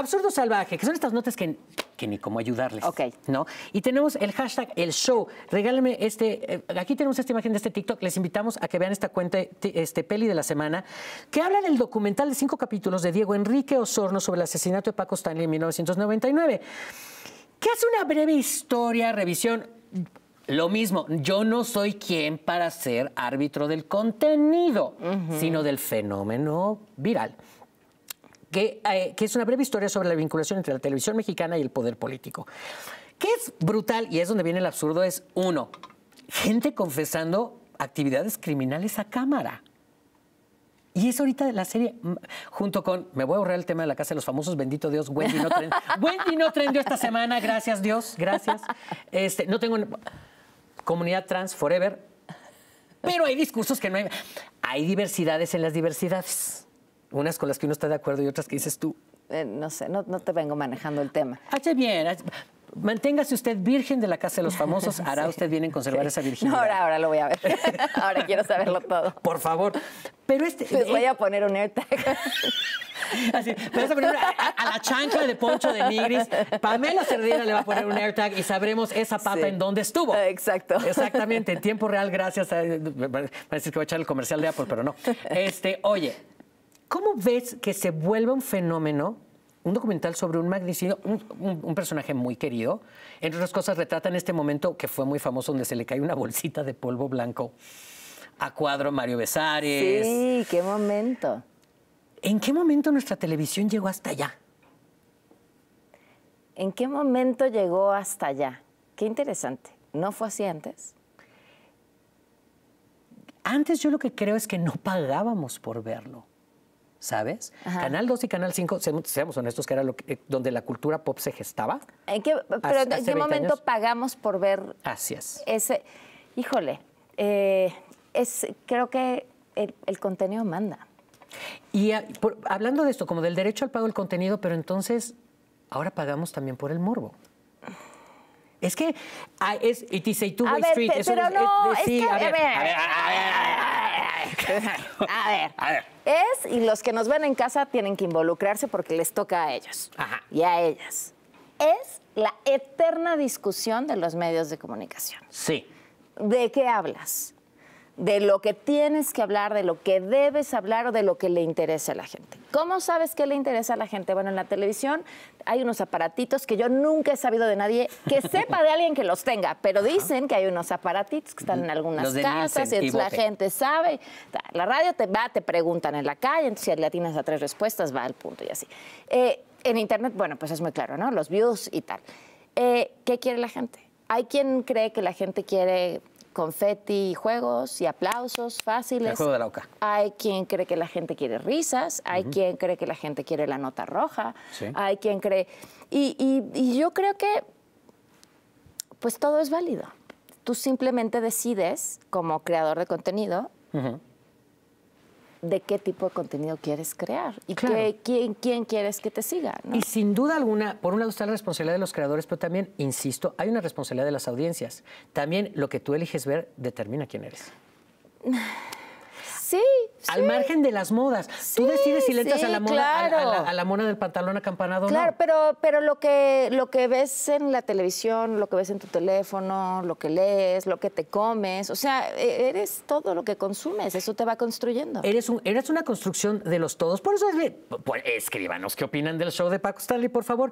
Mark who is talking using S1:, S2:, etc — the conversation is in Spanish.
S1: Absurdo Salvaje, que son estas notas que, que ni cómo ayudarles.
S2: Ok.
S1: ¿no? Y tenemos el hashtag El Show. Regálame este. eh, aquí tenemos esta imagen de este TikTok. Les invitamos a que vean esta cuenta, este peli de la semana, que habla del documental de cinco capítulos de Diego Enrique Osorno sobre el asesinato de Paco Stanley en 1999. Que hace una breve historia, revisión. Lo mismo, yo no soy quien para ser árbitro del contenido, sino del fenómeno viral que, eh, que es una breve historia sobre la vinculación entre la televisión mexicana y el poder político. Que es brutal y es donde viene el absurdo, es uno, gente confesando actividades criminales a cámara. Y es ahorita la serie, mm, junto con, me voy a ahorrar el tema de la Casa de los Famosos, bendito Dios, Wendy no, tren- Wendy no trendió esta semana, gracias Dios, gracias. Este, no tengo comunidad trans forever, pero hay discursos que no hay. Hay diversidades en las diversidades. Unas con las que uno está de acuerdo y otras que dices tú.
S2: Eh, no sé, no, no te vengo manejando el tema.
S1: Hace bien. Manténgase usted virgen de la casa de los famosos. Hará usted bien en conservar esa
S2: No,
S1: virginidad.
S2: ahora, ahora lo voy a ver. ahora quiero saberlo todo.
S1: Por favor. Pero este.
S2: Les voy a poner un AirTag.
S1: Así, me vas a poner a, la chancla de Poncho de Nigris. Pamela Cerdera le va a poner un AirTag y sabremos esa pata
S2: Sí.
S1: en dónde estuvo.
S2: Exacto.
S1: Exactamente, en tiempo real, gracias a. Decir que voy a echar el comercial de Apple, pero no. Este, oye, ¿cómo ves que se vuelve un fenómeno? Un documental sobre un magnicidio, un, un- un personaje muy querido. Entre otras cosas, retrata en este momento que fue muy famoso, donde se le cae una bolsita de polvo blanco a cuadro Mario Besares.
S2: Sí, qué momento.
S1: ¿En qué momento nuestra televisión llegó hasta allá?
S2: ¿En qué momento llegó hasta allá? Qué interesante. ¿No fue así antes?
S1: Antes yo lo que creo es que no pagábamos por verlo. ¿Sabes?
S2: Ajá.
S1: Canal 2 y Canal 5, seamos, honestos, que era lo que- eh, donde la cultura pop se gestaba.
S2: ¿En qué, pero
S1: Hace-
S2: ¿en
S1: hace
S2: qué
S1: 20
S2: momento
S1: años.
S2: pagamos por ver
S1: Así es.
S2: ese? Híjole, eh, es, creo que el, el contenido manda.
S1: Y por- hablando de esto, como del derecho al pago del contenido, pero entonces ahora pagamos también por el morbo. Es que ah, es it is a two-way street. eso
S2: pero
S1: es-
S2: no,
S1: es-
S2: es
S1: sí,
S2: que,
S1: a ver, a ver,
S2: a ver, A ver,
S1: A ver.
S2: es, y los que nos ven en casa tienen que involucrarse porque les toca a ellos
S1: Ajá.
S2: y a ellas. Es la eterna discusión de los medios de comunicación.
S1: Sí.
S2: ¿De qué hablas? De lo que tienes que hablar, de lo que debes hablar o de lo que le interesa a la gente. ¿Cómo sabes qué le interesa a la gente? Bueno, en la televisión hay unos aparatitos que yo nunca he sabido de nadie que sepa de alguien que los tenga, pero dicen que hay unos aparatitos que están en algunas casas y la gente sabe. La radio te va, te preguntan en la calle, entonces si le atinas a tres respuestas va al punto y así. Eh, en internet, bueno, pues es muy claro, ¿no? Los views y tal. Eh, ¿Qué quiere la gente? Hay quien cree que la gente quiere confeti y juegos y aplausos fáciles.
S1: El juego de la oca.
S2: Hay quien cree que la gente quiere risas, hay quien cree que la gente quiere la nota roja,
S1: Sí.
S2: hay quien cree... Y, y- y yo creo que pues todo es válido. Tú simplemente decides, como creador de contenido, de qué tipo de contenido quieres crear y
S1: Claro.
S2: qué- quién, quién quieres que te siga. ¿no?
S1: Y sin duda alguna, por un lado está la responsabilidad de los creadores, pero también, insisto, hay una responsabilidad de las audiencias. También lo que tú eliges ver determina quién eres.
S2: Sí,
S1: Al margen de las modas. tú decides si le entras a la moda, a, la- a la,
S2: claro.
S1: a la mona del pantalón acampanado o
S2: Claro,
S1: no.
S2: pero, pero lo, que, lo que ves en la televisión, lo que ves en tu teléfono, lo que lees, lo que te comes, o sea, e- eres todo lo que consumes, eso te va construyendo.
S1: Eres, un, eres una construcción de los todos. Por eso es escríbanos qué opinan del show de Paco Stanley, por favor.